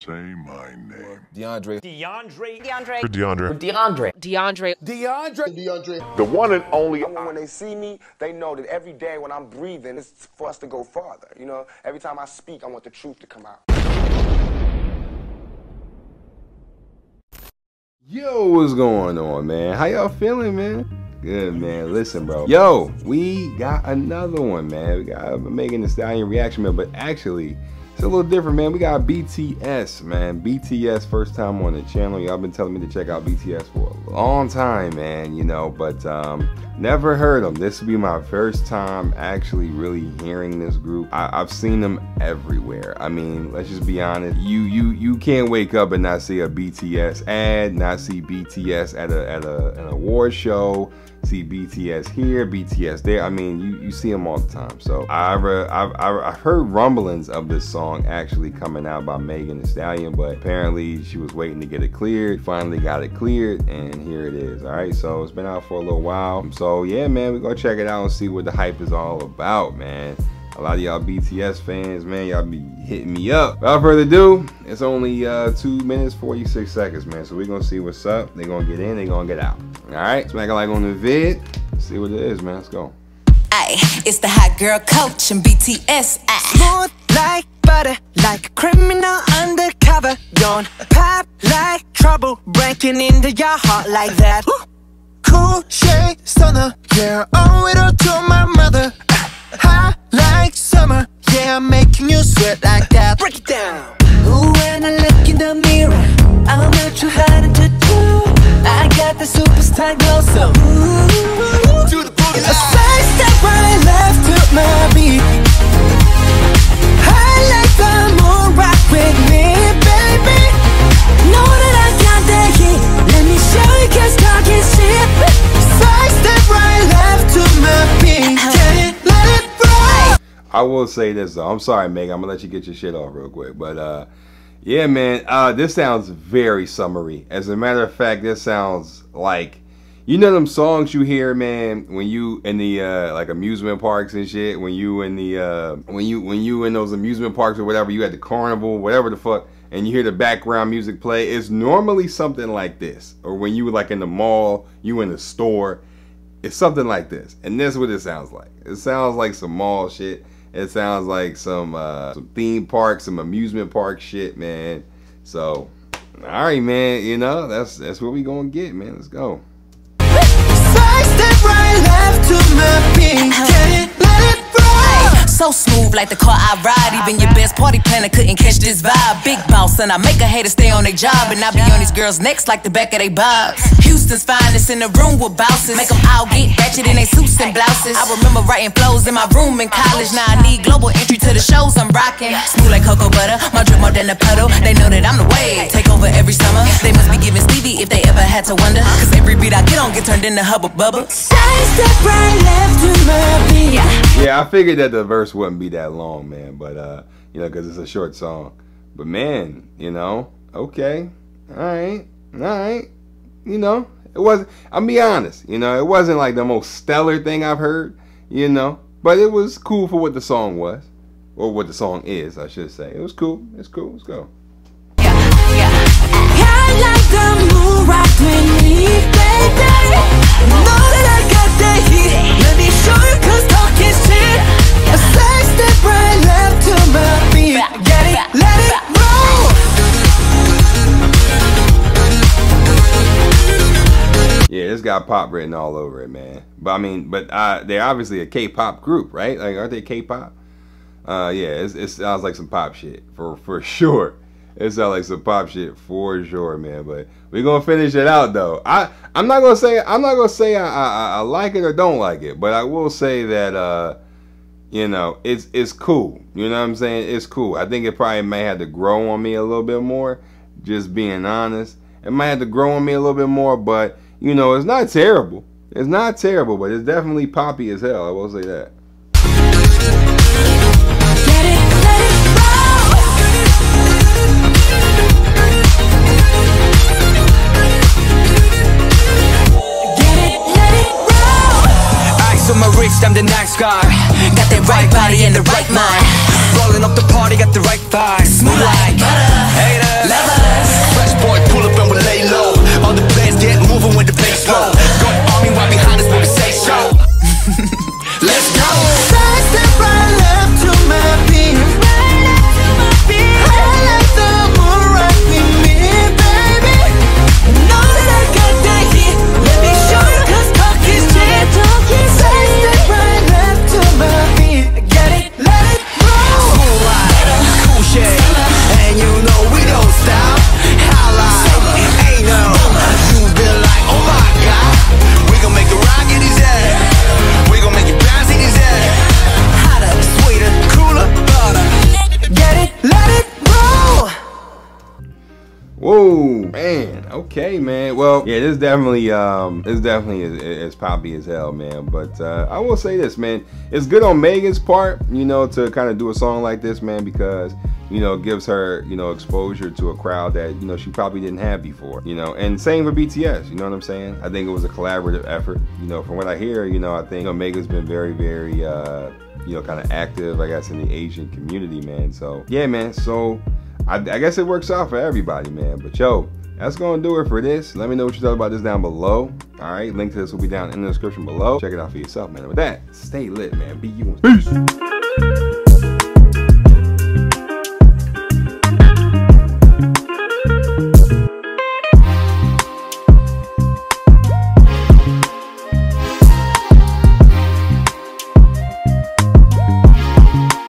Say my name. Deondre. Deondre. Deondre. Deondre. Deondre. Deondre. Deondre. Deondre. The one and only. When they see me, they know that every day when I'm breathing, it's for us to go farther. You know, every time I speak, I want the truth to come out. Yo, what's going on, man? How y'all feeling, man? Good, man. Listen, bro. Yo, we got another one, man. We got a Megan Thee Stallion reaction, man. But actually, it's a little different, man. We got BTS, man. BTS first time on the channel. Y'all been telling me to check out BTS for a long time, man. You know, but um, never heard them. This will be my first time actually really hearing this group. I, have seen them everywhere. I mean, let's just be honest. You you you can't wake up and not see a BTS ad, not see BTS at a at a an award show see BTS here, BTS there. I mean, you, you see them all the time. So I've, I've, I've heard rumblings of this song actually coming out by Megan Thee Stallion, but apparently she was waiting to get it cleared. Finally got it cleared, and here it is. All right, so it's been out for a little while. So yeah, man, we gonna check it out and see what the hype is all about, man a lot of y'all BTS fans, man, y'all be hitting me up. Without further ado, it's only uh, two minutes, 46 seconds, man. So we're gonna see what's up. They gonna get in, they gonna get out. All right, smack a like on the vid. Let's see what it is, man. Let's go. Ay, it's the hot girl coach and BTS. Ay. Smooth like butter, like a criminal undercover. Don't pop like trouble, breaking into your heart like that. cool shade stunner, yeah, owe it all to my mother. Making you sweat like that. Break it down. Ooh, when I look in the mirror, I'm not too hard to do. I got the superstar glow, so ooh, do the boogie. I will say this though. I'm sorry, Meg. I'm gonna let you get your shit off real quick. But uh, yeah, man. Uh, this sounds very summery. As a matter of fact, this sounds like you know them songs you hear, man, when you in the uh, like amusement parks and shit. When you in the uh, when you when you in those amusement parks or whatever, you at the carnival, whatever the fuck, and you hear the background music play. It's normally something like this. Or when you like in the mall, you in the store. It's something like this, and this is what it sounds like. It sounds like some mall shit it sounds like some uh, some theme park, some amusement park shit, man. So, all right, man. You know that's that's what we gonna get, man. Let's go. So smooth like the car I ride. Even your best party planner couldn't catch this vibe. Big boss, and I make a hater stay on their job. And I be on these girls' necks like the back of their bobs. Houston's finest in the room with bouncers. Make them all get ratchet in their suits and blouses. I remember writing flows in my room in college. Now I need global entry to the shows I'm rocking. Smooth like cocoa butter, my drip more than a puddle. They know that I'm the way. Take over every summer. They must be giving Stevie if they ever had to wonder. Cause every beat I get on get turned into hubba bubba. Side step right left to my beat. Yeah, I figured that the verse wouldn't be that long, man. But uh, you know, because it's a short song. But man, you know, okay, all right, all right, you know, it wasn't. I'll be honest, you know, it wasn't like the most stellar thing I've heard, you know, but it was cool for what the song was, or what the song is, I should say. It was cool. It's cool. Let's go. Got pop written all over it, man. But I mean, but uh, they're obviously a K-pop group, right? Like, aren't they K-pop? Uh, yeah, it sounds like some pop shit for for sure. It sounds like some pop shit for sure, man. But we're gonna finish it out though. I I'm not gonna say I'm not gonna say I, I, I like it or don't like it, but I will say that uh, you know, it's it's cool. You know what I'm saying? It's cool. I think it probably may have to grow on me a little bit more. Just being honest, it might have to grow on me a little bit more, but you know, it's not terrible. It's not terrible, but it's definitely poppy as hell. I will say that. I'm the nice guy Got the right body and the right mind Rolling up the party, got the right vibe Smooth like butter Okay, man. Well, yeah, this definitely, um, this definitely is, poppy as hell, man. But uh, I will say this, man. It's good on Megan's part, you know, to kind of do a song like this, man, because you know, it gives her, you know, exposure to a crowd that, you know, she probably didn't have before, you know, and same for BTS, you know what I'm saying? I think it was a collaborative effort, you know, from what I hear, you know, I think Megan's been very, very, uh, you know, kind of active, I guess, in the Asian community, man. So, yeah, man. So, I, I guess it works out for everybody, man. But yo, that's gonna do it for this. Let me know what you thought about this down below. All right, link to this will be down in the description below. Check it out for yourself, man. with that, stay lit, man. Be you. Peace.